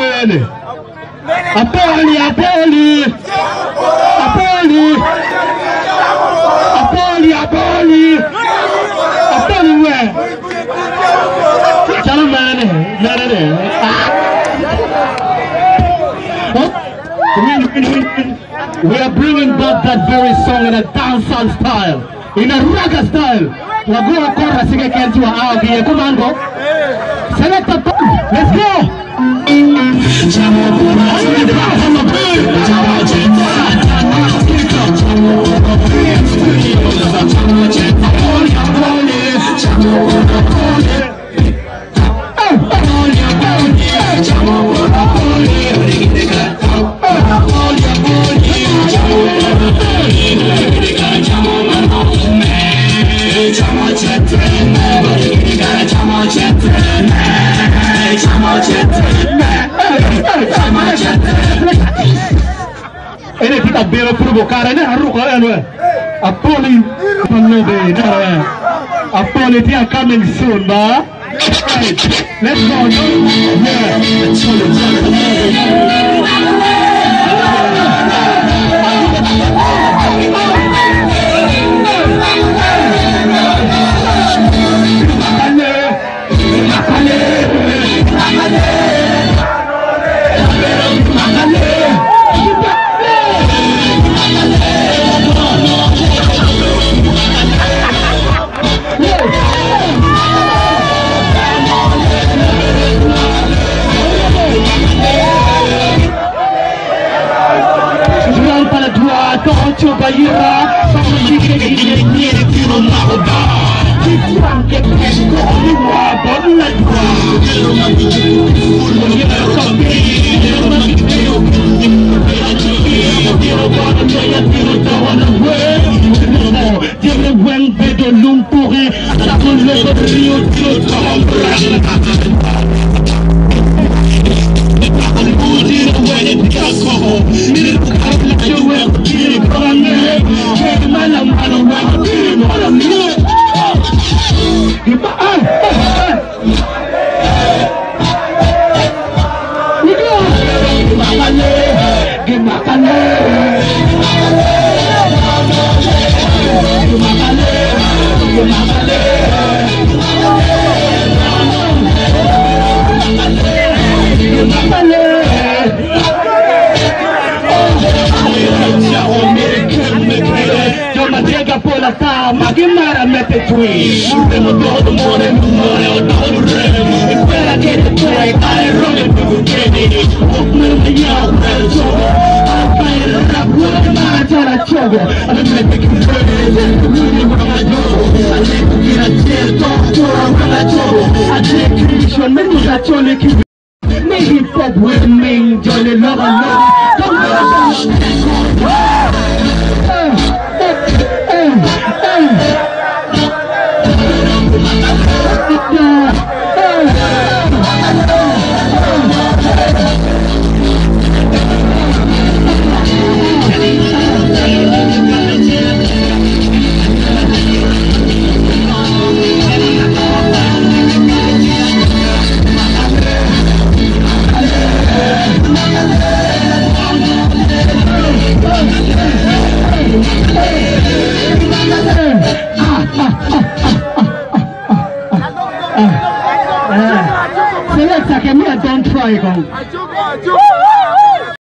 Apoli, Apoli, Apoli, Apoli, Apoli, Apoli. We. Are bringing back that very song in a dancehall style, in a ragga style. Let's go. Panobe, ne. Apoli dia coming soon, ba. Let's go. Jual tolong coba ira Sama jika ini nyeri piro lauda Kisang ke pesko lua, bola dua Ira kopi, ira mati piro Piro bana jaya piro tawana we Jere weng bedo lumpure Asapun lego rio tio tahom Matega pola ta, magimara mette tui Remo todo more, more o todo remo E quella che te puoi, ai rome tu chiedi Oppure mi yau per solo Alfai il rap, vuole ma c'è la ciogo Alla mette che prende, quindi una maggiore Alle kukira certo, tora una gioco A te creation, me nusa ciole che Maybe fuck with me, jolly lover, love. Don't Select, I can hear, don't try, go.